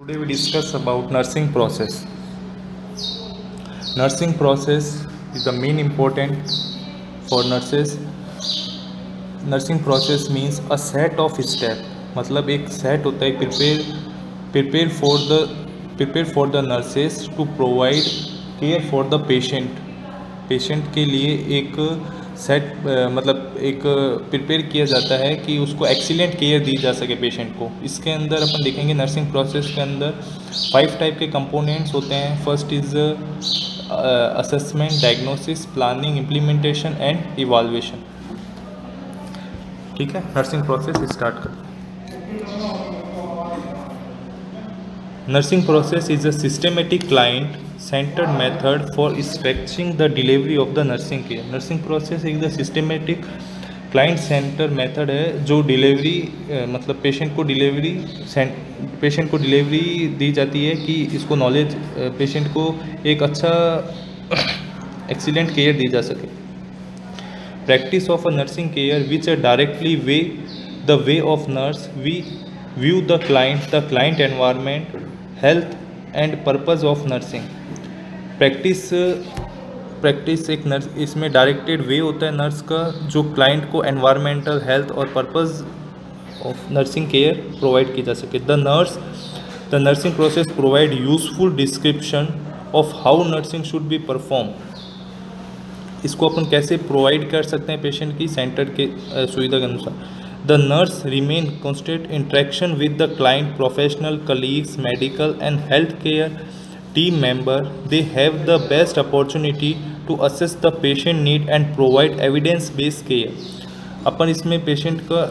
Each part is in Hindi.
Today we discuss about nursing process. Nursing process is the main important for nurses. Nursing process means a set of step मतलब एक सेट होता है prepare prepare for the prepare for the nurses to provide care for the patient patient के लिए एक सेट मतलब एक प्रिपेयर किया जाता है कि उसको एक्सीलेंट केयर दी जा सके पेशेंट को। इसके अंदर अपन देखेंगे नर्सिंग प्रोसेस के अंदर फाइव टाइप के कंपोनेंट्स होते हैं। First is assessment diagnosis planning implementation and evaluation ठीक है? नर्सिंग प्रोसेस स्टार्ट कर nursing process is a systematic client centred method for stretching the delivery of the nursing care nursing process एक the systematic client centre method है जो डिलीवरी मतलब पेशेंट को डिलीवरी पेशेंट को डिलीवरी दी जाती है कि इसको नॉलेज पेशेंट को एक अच्छा एक्सीलेंट केयर दी जा सके। Practice of a nursing care which directly way the way of nurse we view the client the client environment health and purpose of nursing practice practice एक नर्स इसमें डायरेक्टेड वे होता है नर्स का, जो क्लाइंट को एनवायरमेंटल हेल्थ और purpose of nursing care provide की जा सके। The nurse the nursing process provide useful description of how nursing should be perform इसको अपन कैसे प्रोवाइड कर सकते हैं पेशेंट की सेंटर के सुविधा के अनुसार। Nurse remain constant interaction with the client professional colleagues medical and health care team member. They have the best opportunity to assess the patient need and provide evidence based care. अपन इसमें पेशेंट का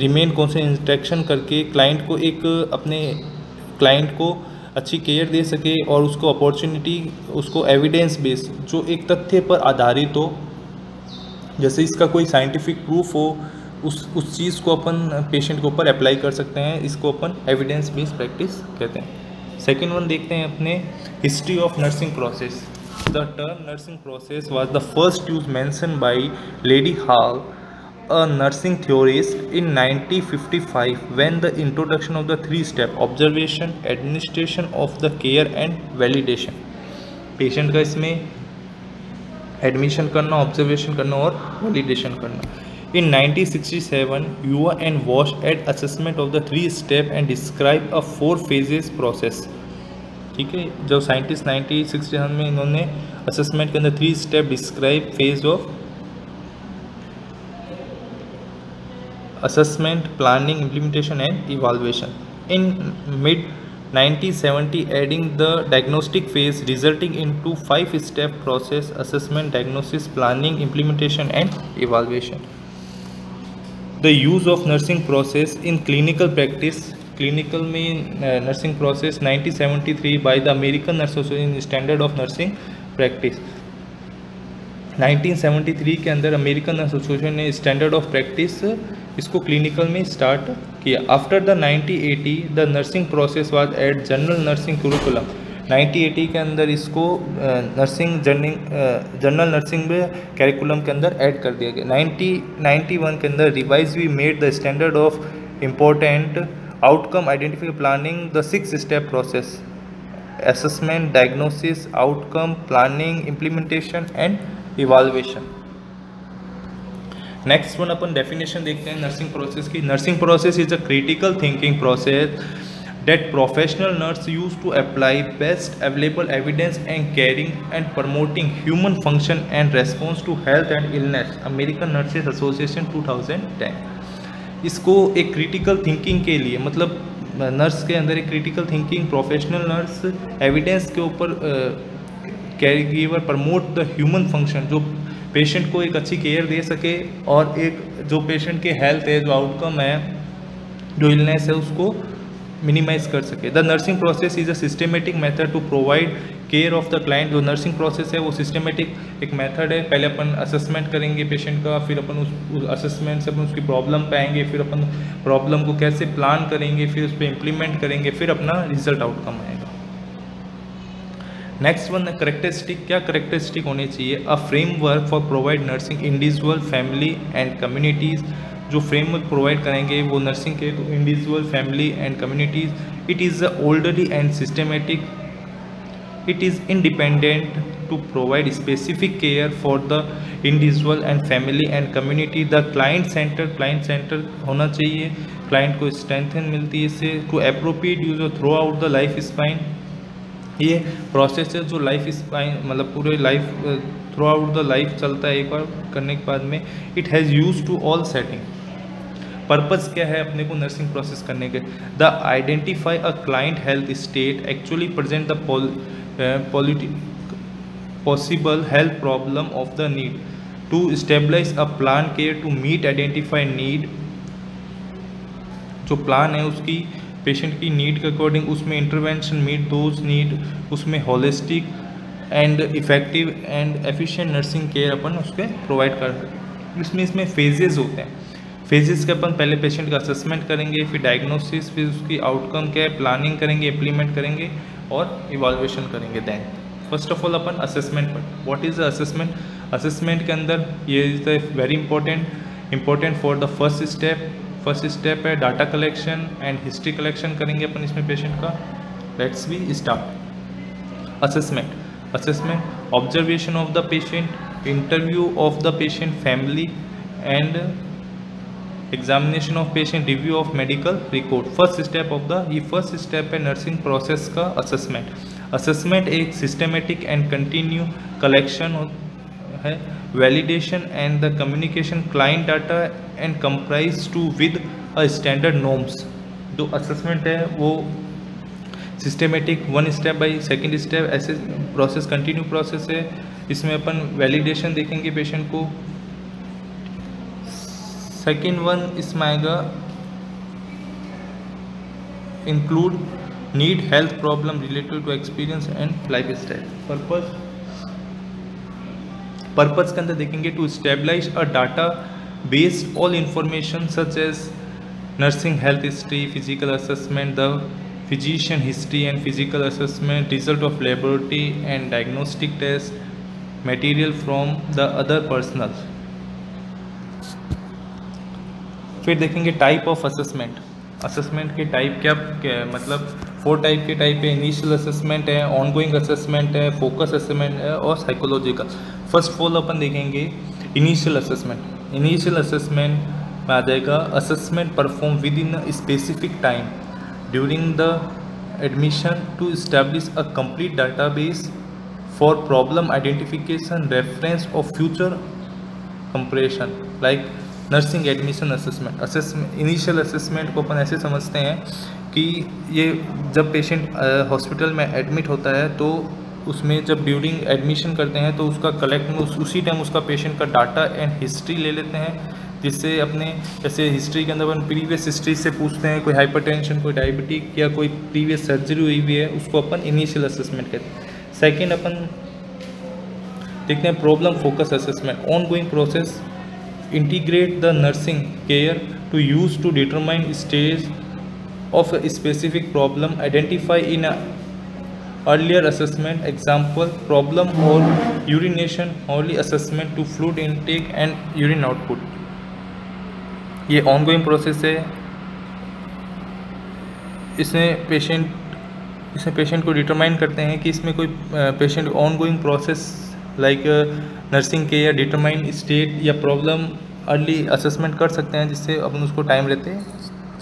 रिमेन कौन से इंस्ट्रक्शन करके क्लाइंट को एक, अपने क्लाइंट को अच्छी केयर दे सके और उसको अपॉर्चुनिटी उसको एविडेंस बेस जो एक तथ्य पर आधारित हो। जैसे इसका कोई साइंटिफिक प्रूफ हो उस उस चीज़ को अपन पेशेंट के ऊपर अप्लाई कर सकते हैं, इसको अपन एविडेंस बेस्ड प्रैक्टिस कहते हैं। सेकेंड वन देखते हैं अपने history of nursing process the term nursing process was the first use mention by lady Hall a nursing theorist in 1955 when the introduction of the three step observation, administration of the care and validation. Patient का इसमें एडमिशन करना ऑब्जर्वेशन करना और वैलिडेशन करना। In 1967, Yuva and Walsh had assessment of the three step and describe a four phases process. ठीक है? जब साइंटिस्ट नाइनटीन सेवन में इन्होंने असेसमेंट के अंदर three step describe phase of assessment planning implementation and evaluation in mid nineteen seventy adding the diagnostic phase resulting in to five step process assessment diagnosis planning implementation and evaluation the use of nursing process in clinical practice clinical में nursing process 1973 by the American nurse association standard of nursing practice 1973 के अंदर अमेरिकन एसोसिएशन ने स्टैंडर्ड ऑफ़ प्रैक्टिस इसको क्लिनिकल में स्टार्ट किया। After the 1980 the nursing process was at general nursing curriculum 1980 के अंदर इसको नर्सिंग जर्निंग जनरल नर्सिंग में कैरिकुलम के अंदर ऐड कर दिया गया। 1991 के अंदर revise we made the standard of important outcome identify planning the six step process assessment, diagnosis, outcome, planning, implementation and evaluation next one upon definition देखते हैं नर्सिंग प्रोसेस की। Nursing process is a critical thinking process that professional nurse use to apply best available evidence and caring and promoting human function and response to health and illness American Nurses Association 2010 इसको एक क्रिटिकल थिंकिंग के लिए मतलब नर्स के अंदर एक critical thinking professional nurse evidence के ऊपर caregiver promote the human function जो पेशेंट को एक अच्छी केयर दे सके और एक जो पेशेंट के हेल्थ है जो आउटकम है जो इलनेस है उसको मिनिमाइज कर सके। The nursing process is a systematic method to provide care of the client जो नर्सिंग प्रोसेस है वो सिस्टमेटिक एक मेथड है। पहले अपन असेसमेंट करेंगे पेशेंट का फिर अपन उस, असेसमेंट से अपन उसकी प्रॉब्लम पाएँगे फिर अपन प्रॉब्लम को कैसे प्लान करेंगे फिर उस पर इम्प्लीमेंट करेंगे फिर अपना रिज़ल्ट आउटकम आएगा। नेक्स्ट वन करेक्टरिस्टिक क्या करेक्टरिस्टिक होनी चाहिए? A framework for provide nursing individual family and communities जो फ्रेमवर्क प्रोवाइड करेंगे वो नर्सिंग के individual family and communities it is a orderly and systematic, it is independent to provide specific care for the individual and family and community. The client center client center होना चाहिए। क्लाइंट को स्ट्रेंथन मिलती है इससे। To appropriate use throughout the life spine ये प्रोसेस है जो लाइफ स्पाइन मतलब पूरे life throughout the life चलता है एक बार, करने के बाद में। It has use to all setting purpose क्या है अपने को नर्सिंग प्रोसेस करने के? The identify a client health state actually present the polity possible health problem of the need. To establish a plan care to meet identified need, जो प्लान है उसकी पेशेंट की नीड के अकॉर्डिंग उसमें इंटरवेंशन मीट दोज नीड उसमें holistic and effective and efficient nursing care अपन उसके प्रोवाइड कर इसमें इसमें फेजेस होते हैं। फेजेस के अपन पहले पेशेंट का असेसमेंट करेंगे, फिर डायग्नोसिस फिर उसकी आउटकम क्या है प्लानिंग करेंगे इम्प्लीमेंट करेंगे और इवाल्वेशन करेंगे दैन फ़र्स्ट ऑफ़ ऑल अपन असेसमेंट पर. What is the assessment assessment के अंदर ये is the very important important for the first step first step है data collection and history collection करेंगे अपन इसमें पेशेंट का. Let's be start assessment assessment observation of the patient interview of the patient family and examination of patient review of medical record first step of the ये फ़र्स्ट स्टेप है नर्सिंग प्रोसेस का असेसमेंट असेसमेंट एक सिस्टमेटिक एंड कंटिन्यू कलेक्शन है validation and the communication client data and comprise to with a standard norms जो असेसमेंट है, वो systematic one step by second step ऐसे प्रोसेस कंटिन्यू प्रोसेस है। इसमें अपन वैलिडेशन देखेंगे पेशेंट को। सेकेंड वन इसमें आएगा include need health problem related to experience and lifestyle purpose के अंदर देखेंगे to stabilise a data based all information such as nursing health history physical assessment the physician history and physical assessment result of laboratory and diagnostic test material from the other personal फिर देखेंगे टाइप ऑफ़ असेसमेंट असेसमेंट के टाइप क्या, क्या मतलब फोर टाइप के टाइप है इनिशियल असेसमेंट है ऑन गोइंग असेसमेंट है फोकस असेसमेंट है और साइकोलॉजिकल फ़र्स्ट ऑफ़ ऑल अपन देखेंगे इनिशियल असेसमेंट इनिशियल असेसमेंट में आ जाएगा assessment perform within specific time during the admission to establish a complete database for problem identification reference of future compression like nursing admission assessment assessment initial assessment को अपन ऐसे समझते हैं कि ये जब पेशेंट हॉस्पिटल में एडमिट होता है तो उसमें जब ड्यूरिंग एडमिशन करते हैं तो उसका कलेक्ट में उस, उसी टाइम उसका पेशेंट का डाटा एंड हिस्ट्री ले लेते हैं जिससे अपने जैसे हिस्ट्री के अंदर अपन प्रीवियस हिस्ट्री से पूछते हैं कोई हाइपरटेंशन कोई डायबिटिक या कोई प्रीवियस सर्जरी हुई हुई है उसको अपन इनिशियल असेसमेंट कहते हैं। सेकेंड अपन देखते हैं problem focus assessment ongoing process integrate the nursing care to use to determine stage of specific problem identify in earlier assessment example problem और urination only assessment to fluid intake and urine output ये ऑन गोइंग प्रोसेस है। इसमें पेशेंट इसमें पेशेंट को डिटरमाइन करते हैं कि इसमें कोई patient ongoing process like nursing के या डिटरमाइन स्टेट या प्रॉब्लम अर्ली असेसमेंट कर सकते हैं, जिससे अपन उसको टाइम रहते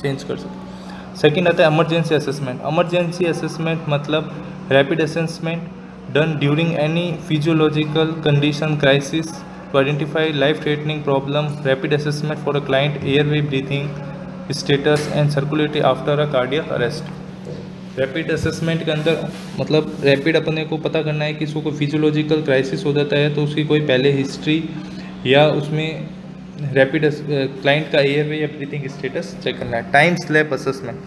चेंज कर सकते सेकेंड आता है एमरजेंसी असेसमेंट एमरजेंसी असेसमेंट मतलब rapid assessment done during any physiological condition crisis to identify life threatening problem rapid assessment for a client airway breathing status and circulatory after a cardiac arrest rapid assessment के अंदर मतलब रैपिड अपने को पता करना है कि इसको कोई फिजियोलॉजिकल क्राइसिस हो जाता है तो उसकी कोई पहले हिस्ट्री या उसमें रैपिड क्लाइंट का एयर वे या ब्रीथिंग स्टेटस चेक करना है। Time slab assessment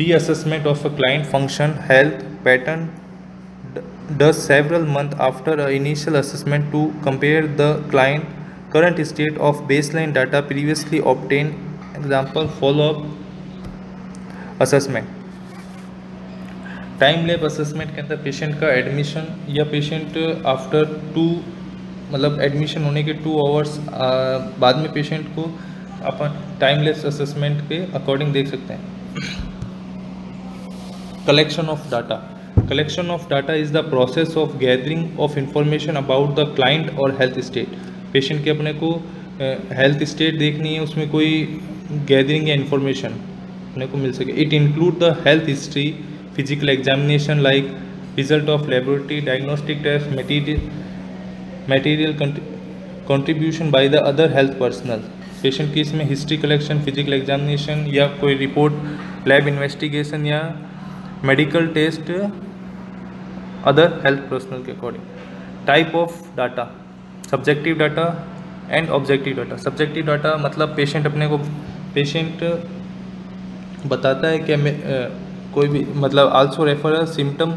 reassessment of a client function health pattern does several months after an initial assessment to compare the client current state of baseline data previously obtained. Example follow assessment time lapse assessment के अंदर पेशेंट का एडमिशन या पेशेंट आफ्टर टू मतलब एडमिशन होने के टू आवर्स बाद में पेशेंट को अपन टाइम लेस असेसमेंट के अकॉर्डिंग देख सकते हैं। Collection of data collection of data is the process of gathering of information about the client or health state. Patient के अपने को हेल्थ uh, स्टेट देखनी है उसमें कोई गैदरिंग या इंफॉर्मेशन अपने को मिल सके। It include the health history physical examination like result of laboratory diagnostic test material material contribution by the other health personal patient की इसमें हिस्ट्री कलेक्शन फ़िज़िकल एग्जामिनेशन या कोई रिपोर्ट लैब इन्वेस्टिगेशन या medical test other health personal के according type of data subjective data and objective data subjective data मतलब पेशेंट अपने को पेशेंट बताता है कि कोई भी मतलब also refer symptom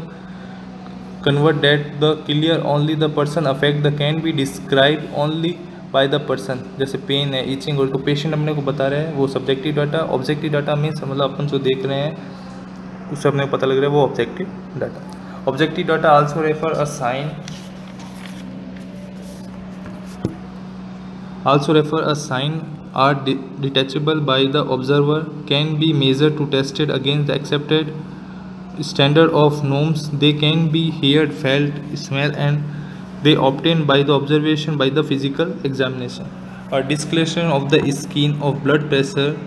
convert that the clear only the person affect the can be describe only by the person जैसे पेन है ईचिंग और पेशेंट अपने को बता रहे हैं, वो subjective data objective data means मतलब अपन जो देख रहे हैं, उससे अपने को पता लग रहा है वो objective data objective data also refer a sign also refer a sign are de detachable by the observer can be measured to tested against the accepted standard of norms. They can be heard felt smell and they obtained by the observation by the physical examination. A disclosure of the skin of blood pressure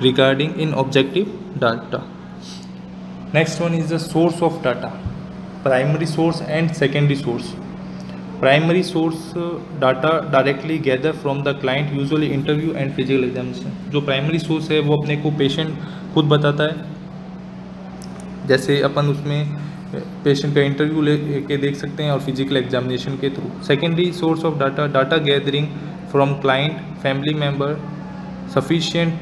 regarding in objective data. Next one is the source of data. Primary source and secondary source primary source data directly gather from the client, usually interview and physical examination जो primary source है, वो अपने को patient खुद बताता है। जैसे अपन उसमें पेशेंट का इंटरव्यू ले, के देख सकते हैं और फ़िज़िकल एग्जामिनेशन के through secondary source of data data gathering from client family member sufficient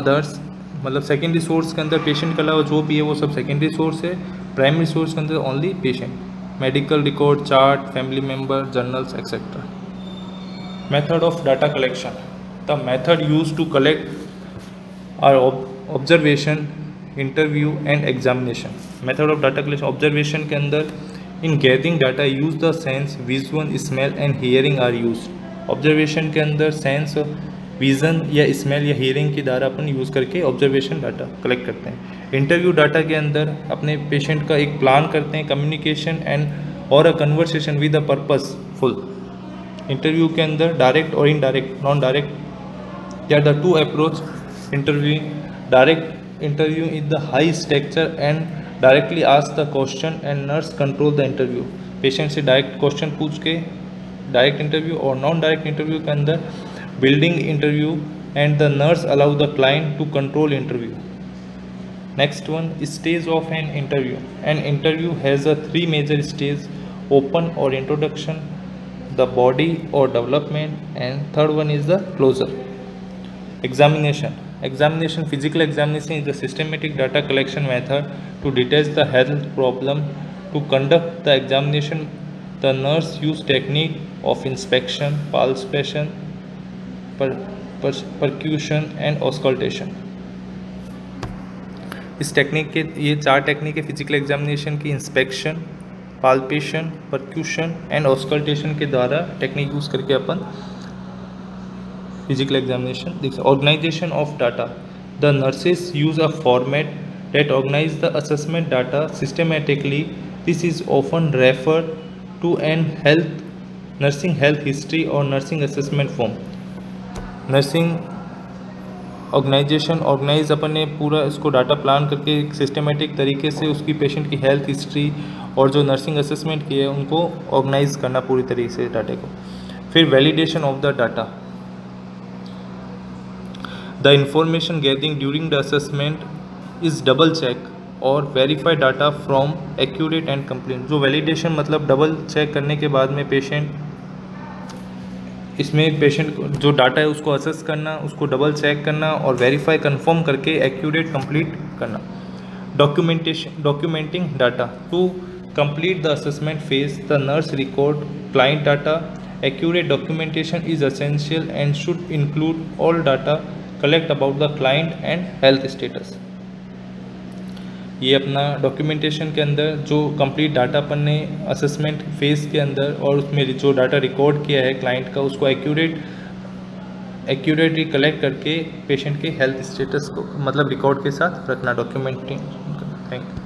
others मतलब सेकेंडरी सोर्स के अंदर पेशेंट के अलावा जो भी है, वो सब सेकेंडरी सोर्स है। प्राइमरी सोर्स के अंदर only patient medical record chart family member journals etcetera method of data collection the method use to collect are observation interview and examination method of data collection observation के अंदर in gathering data use the sense visual smell and hearing are use observation के अंदर सेंस विज़न या स्मेल या हियरिंग के द्वारा अपन यूज़ करके ऑब्जर्वेशन डाटा कलेक्ट करते हैं। इंटरव्यू डाटा के अंदर अपने पेशेंट का एक प्लान करते हैं कम्युनिकेशन एंड और a conversation with a purposeful interview के अंदर डायरेक्ट और indirect non direct they are the two approach interview direct interview in the high structure and directly ask the question and nurse control the interview patient से डायरेक्ट क्वेश्चन पूछ के डायरेक्ट इंटरव्यू और नॉन डायरेक्ट इंटरव्यू के अंदर building interview and the nurse allow the client to control interview. Next one stage of an interview. An interview has a three major stages open or introduction, the body or development and third one is the closure. Examination. Examination physical examination is the systematic data collection method to detect the health problem. To conduct the examination, the nurse use technique of inspection, palpation, percussion and auscultation इस टेक्निक के, ये चार टेक्निक है फ़िज़िकल एग्जामिनेशन की inspection palpation percussion and auscultation के द्वारा टेक्निक यूज़ करके अपन फ़िज़िकल एग्जामिनेशन देख organization of data the nurses use a format that organize the assessment data systematically this is often refer to an health nursing health history और nursing assessment form nursing organization organize अपन ने पूरा इसको डाटा प्लान करके एक सिस्टमेटिक तरीके से उसकी पेशेंट की हेल्थ हिस्ट्री और जो नर्सिंग असेसमेंट की है, उनको ऑर्गेनाइज करना पूरी तरीके से डाटे को। फिर validation of the data the information gathering during the assessment is double check और verify data from accurate and complete जो वैलिडेशन मतलब डबल चेक करने के बाद में पेशेंट इसमें पेशेंट को जो डाटा है उसको असेस करना, उसको डबल चेक करना और वेरीफाई कंफर्म करके एक्यूरेट कंप्लीट करना। Documentation documenting data to complete the assessment phase the nurse record client data accurate documentation is essential and should include all data collect about the client and health status ये अपना डॉक्यूमेंटेशन के अंदर जो कंप्लीट डाटा अपन ने असेसमेंट फ़ेज़ के अंदर और उसमें जो डाटा रिकॉर्ड किया है क्लाइंट का, उसको एक्यूरेट एक्यूरेटली कलेक्ट करके पेशेंट के हेल्थ स्टेटस को मतलब रिकॉर्ड के साथ रखना डॉक्यूमेंटिंग थैंक यू